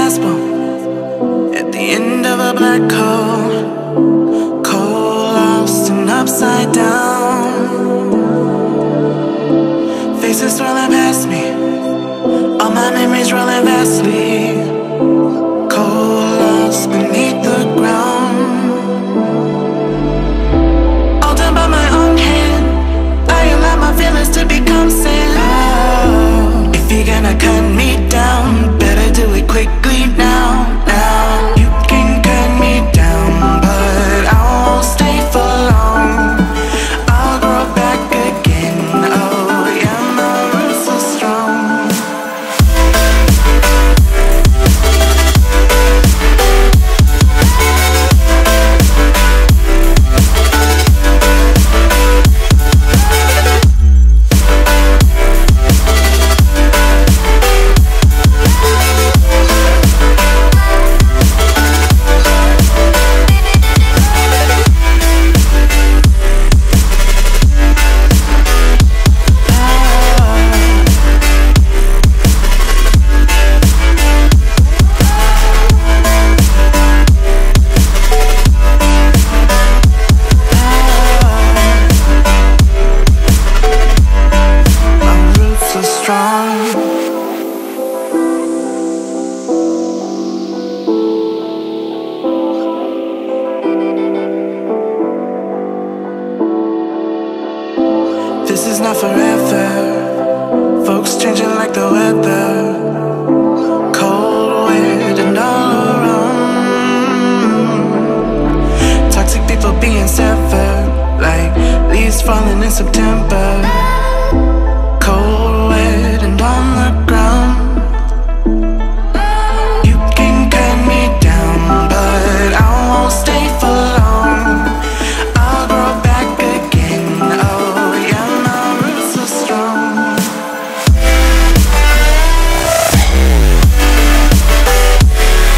last bomb at the end of a black hole, cold, lost and upside down. Faces swirling past me, all my memories rolling vastly. Strong. This is not forever. Folks changing like the weather. Cold, and all. Toxic people being severed. Like leaves falling in September.